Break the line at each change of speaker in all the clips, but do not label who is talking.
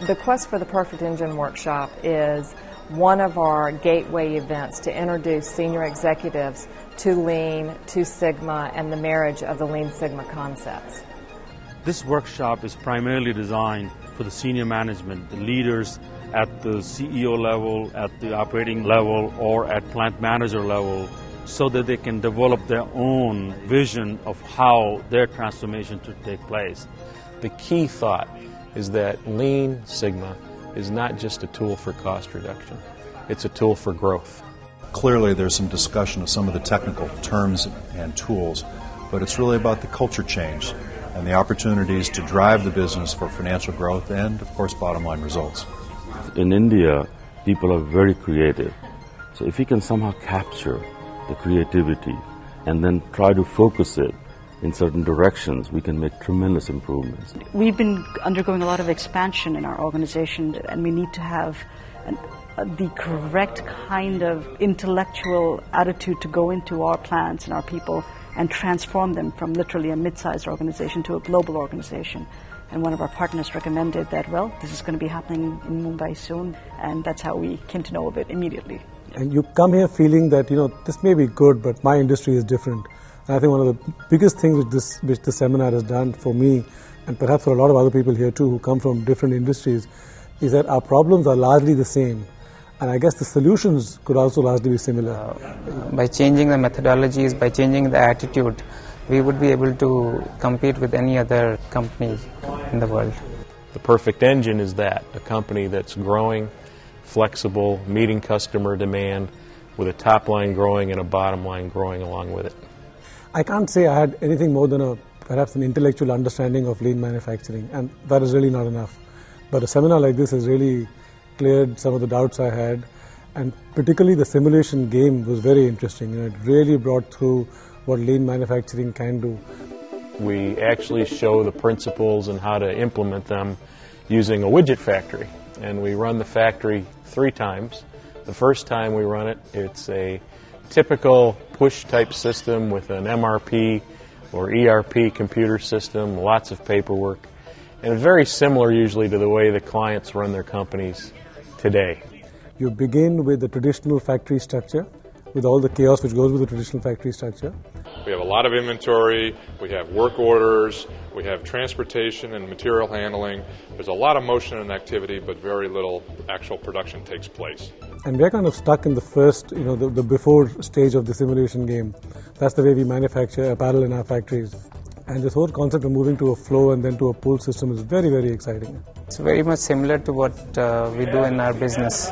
The Quest for the Perfect Engine workshop is one of our gateway events to introduce senior executives to Lean, to Sigma, and the marriage of the Lean Sigma concepts.
This workshop is primarily designed for the senior management, the leaders at the CEO level, at the operating level, or at plant manager level, so that they can develop their own vision of how their transformation should take place.
The key thought is that Lean Sigma is not just a tool for cost reduction, it's a tool for growth.
Clearly, there's some discussion of some of the technical terms and tools, but it's really about the culture change and the opportunities to drive the business for financial growth and, of course, bottom line results.
In India, people are very creative. So if we can somehow capture the creativity and then try to focus it in certain directions, we can make tremendous improvements.
We've been undergoing a lot of expansion in our organization, and we need to have an, uh, the correct kind of intellectual attitude to go into our plants and our people and transform them from literally a mid-sized organization to a global organization. And one of our partners recommended that, well, this is going to be happening in Mumbai soon, and that's how we came to know of it immediately.
And you come here feeling that, you know, this may be good, but my industry is different. And I think one of the biggest things which this, which this seminar has done for me, and perhaps for a lot of other people here too who come from different industries, is that our problems are largely the same and I guess the solutions could also largely be similar. Uh,
by changing the methodologies, by changing the attitude, we would be able to compete with any other company in the world.
The perfect engine is that a company that's growing, flexible, meeting customer demand, with a top line growing and a bottom line growing along with it.
I can't say I had anything more than a perhaps an intellectual understanding of lean manufacturing, and that is really not enough. But a seminar like this has really cleared some of the doubts I had, and particularly the simulation game was very interesting. You know, it really brought through what lean manufacturing can do.
We actually show the principles and how to implement them using a widget factory, and we run the factory three times. The first time we run it, it's a typical push type system with an MRP or ERP computer system, lots of paperwork, and very similar usually to the way the clients run their companies today.
You begin with the traditional factory structure, with all the chaos which goes with the traditional factory structure.
We have a lot of inventory, we have work orders, we have transportation and material handling. There's a lot of motion and activity, but very little actual production takes place.
And we're kind of stuck in the first, you know, the, the before stage of the simulation game. That's the way we manufacture apparel in our factories. And this whole concept of moving to a flow and then to a pull system is very, very exciting.
It's very much similar to what uh, we do in our business.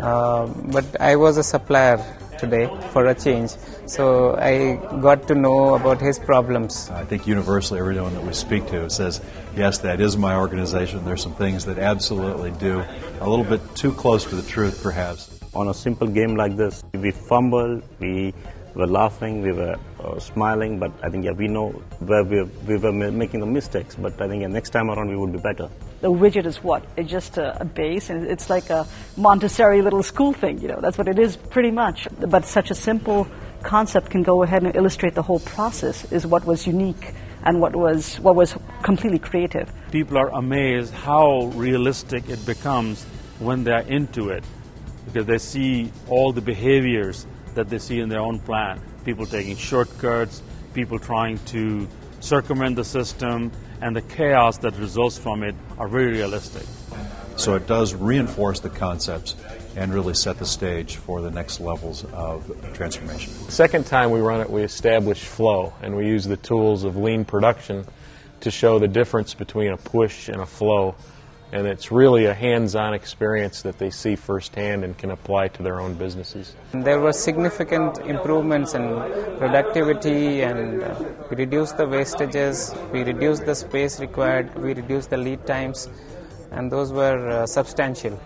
Uh, but I was a supplier today for a change, so I got to know about his problems.
I think universally everyone that we speak to says, yes, that is my organization. There's some things that absolutely do a little bit too close to the truth, perhaps.
On a simple game like this, we fumble, we were laughing, we were uh, smiling, but I think yeah, we know where we, we were making the mistakes. But I think yeah, next time around we would be better.
The widget is what? It's just a, a, base, and it's like a Montessori little school thing. You know, that's what it is pretty much. But such a simple concept can go ahead and illustrate the whole process. Is what was unique and what was what was completely creative.
People are amazed how realistic it becomes when they're into it, because they see all the behaviors that they see in their own plant. People taking shortcuts, people trying to circumvent the system, and the chaos that results from it are very realistic.
So it does reinforce the concepts and really set the stage for the next levels of transformation.
Second time we run it, we establish flow, and we use the tools of lean production to show the difference between a push and a flow and it's really a hands-on experience that they see firsthand and can apply to their own businesses.
There were significant improvements in productivity and uh, we reduced the wastages, we reduced the space required, we reduced the lead times and those were uh, substantial.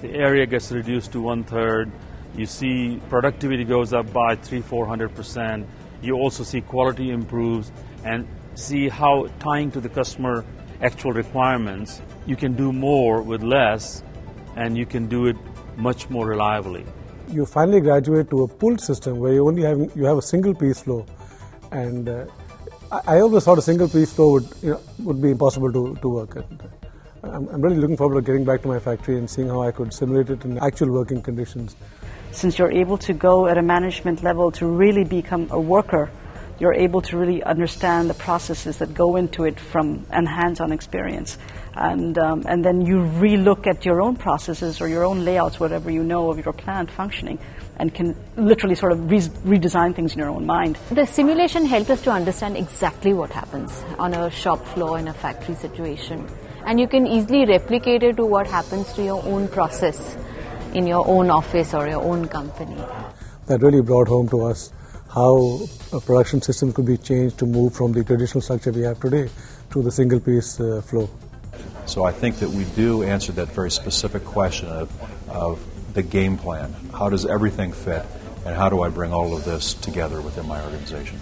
The area gets reduced to one third. You see productivity goes up by three, four hundred percent. You also see quality improves and see how tying to the customer actual requirements, you can do more with less and you can do it much more reliably.
You finally graduate to a pulled system where you only have you have a single piece flow, and uh, I, I, always thought a single piece flow would you know, would be impossible to, to work at. I'm, I'm really looking forward to getting back to my factory and seeing how I could simulate it in actual working conditions.
Since you're able to go at a management level to really become a worker, you're able to really understand the processes that go into it from an hands-on experience. And, um, and then you relook at your own processes or your own layouts, whatever you know of your plant functioning, and can literally sort of re- redesign things in your own mind.
The simulation helped us to understand exactly what happens on a shop floor in a factory situation. And you can easily replicate it to what happens to your own process in your own office or your own company.
That really brought home to us how a production system could be changed to move from the traditional structure we have today to the single piece uh, flow.
So I think that we do answer that very specific question of, of the game plan. How does everything fit? And how do I bring all of this together within my organization?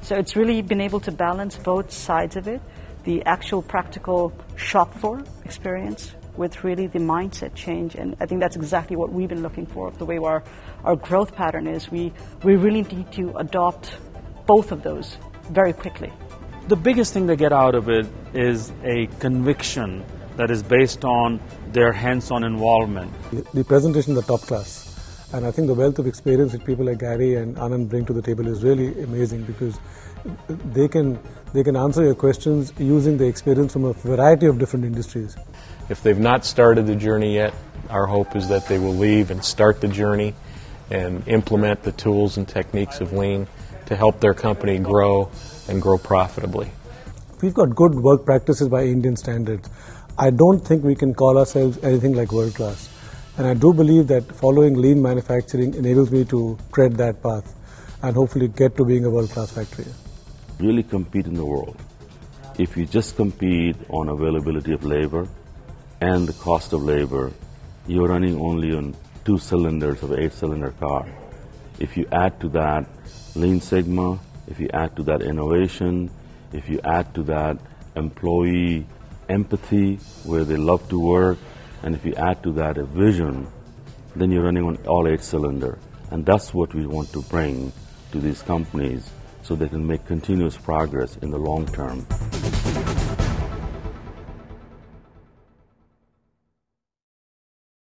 So it's really been able to balance both sides of it the actual practical shop floor experience with really the mindset change. And I think that's exactly what we've been looking for, the way our, our growth pattern is. We, we really need to adopt both of those very quickly.
The biggest thing they get out of it is a conviction that is based on their hands-on involvement.
The presentation is top class. And I think the wealth of experience that people like Gary and Anand bring to the table is really amazing because they can, they can answer your questions using the experience from a variety of different industries.
If they've not started the journey yet, our hope is that they will leave and start the journey and implement the tools and techniques of lean to help their company grow and grow profitably.
We've got good work practices by Indian standards. I don't think we can call ourselves anything like world class. And I do believe that following lean manufacturing enables me to tread that path and hopefully get to being a world class factory.
Really compete in the world. If you just compete on availability of labor and the cost of labor, you're running only on two cylinders of an eight cylinder car. If you add to that Lean Sigma, if you add to that innovation, if you add to that employee empathy where they love to work, and if you add to that a vision, then you're running on all eight cylinder. And that's what we want to bring to these companies so they can make continuous progress in the long term.